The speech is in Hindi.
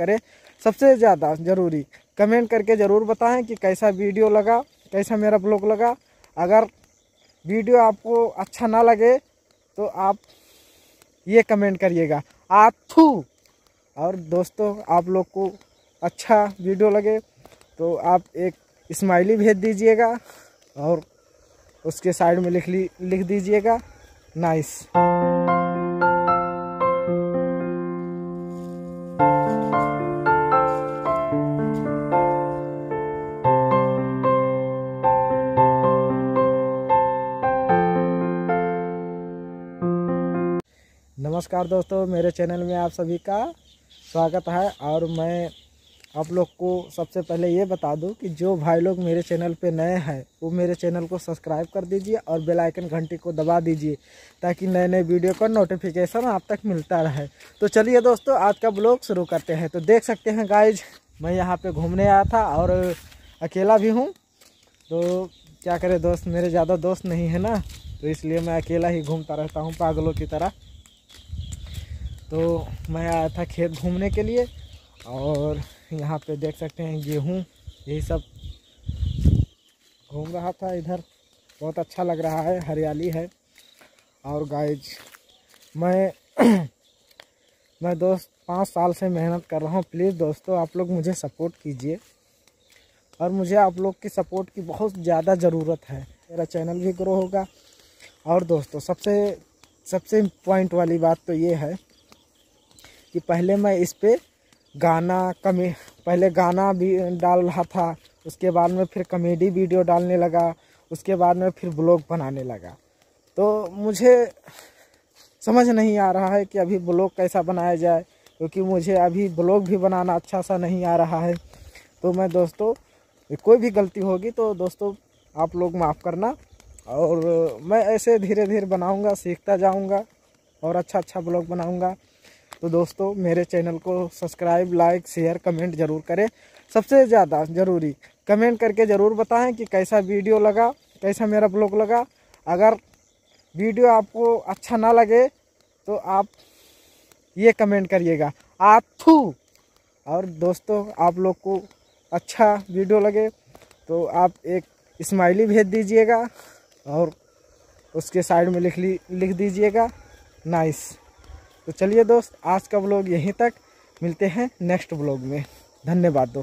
करें। सबसे ज़्यादा ज़रूरी कमेंट करके ज़रूर बताएँ कि कैसा वीडियो लगा, कैसा मेरा ब्लॉग लगा। अगर वीडियो आपको अच्छा ना लगे तो आप ये कमेंट करिएगा। आथू! और दोस्तों, आप लोग को अच्छा वीडियो लगे तो आप एक स्माइली भेज दीजिएगा और उसके साइड में लिख ली, लिख दीजिएगा। नाइस। नमस्कार दोस्तों, मेरे चैनल में आप सभी का स्वागत है और मैं आप लोग को सबसे पहले ये बता दूँ कि जो भाई लोग मेरे चैनल पे नए हैं, वो मेरे चैनल को सब्सक्राइब कर दीजिए और बेल आइकन घंटी को दबा दीजिए ताकि नए नए वीडियो का नोटिफिकेशन आप तक मिलता रहे। तो चलिए दोस्तों, आज का ब्लॉग शुरू करते हैं। तो देख सकते हैं गाइज़ मैं यहाँ पर घूमने आया था और अकेला भी हूँ। तो क्या करें दोस्त, मेरे ज़्यादा दोस्त नहीं है ना तो इसलिए मैं अकेला ही घूमता रहता हूँ पागलों की तरह। तो मैं आया था खेत घूमने के लिए और यहाँ पे देख सकते हैं गेहूँ यही सब घूम रहा था इधर। बहुत अच्छा लग रहा है, हरियाली है। और गाइज़ मैं मैं दोस्त, पाँच साल से मेहनत कर रहा हूँ। प्लीज़ दोस्तों, आप लोग मुझे सपोर्ट कीजिए। और मुझे आप लोग की सपोर्ट की बहुत ज़्यादा ज़रूरत है। मेरा चैनल भी ग्रो होगा। और दोस्तों, सबसे सबसे पॉइंट वाली बात तो ये है कि पहले मैं इस पर गाना कमे, पहले गाना भी डाल रहा था, उसके बाद में फिर कॉमेडी वीडियो डालने लगा, उसके बाद में फिर ब्लॉग बनाने लगा। तो मुझे समझ नहीं आ रहा है कि अभी ब्लॉग कैसा बनाया जाए, क्योंकि मुझे अभी ब्लॉग भी बनाना अच्छा सा नहीं आ रहा है। तो मैं दोस्तों, कोई भी गलती होगी तो दोस्तों, आप लोग माफ़ करना, और मैं ऐसे धीरे धीरे बनाऊँगा, सीखता जाऊँगा, और अच्छा अच्छा ब्लॉग बनाऊँगा। तो दोस्तों, मेरे चैनल को सब्सक्राइब, लाइक, शेयर, कमेंट ज़रूर करें। सबसे ज़्यादा ज़रूरी कमेंट करके ज़रूर बताएँ कि कैसा वीडियो लगा, कैसा मेरा ब्लॉग लगा। अगर वीडियो आपको अच्छा ना लगे तो आप ये कमेंट करिएगा, आथू। और दोस्तों, आप लोग को अच्छा वीडियो लगे तो आप एक स्माइली भेज दीजिएगा और उसके साइड में लिख ली, लिख दीजिएगा। नाइस। तो चलिए दोस्त, आज का ब्लॉग यहीं तक। मिलते हैं नेक्स्ट ब्लॉग में। धन्यवाद दोस्त।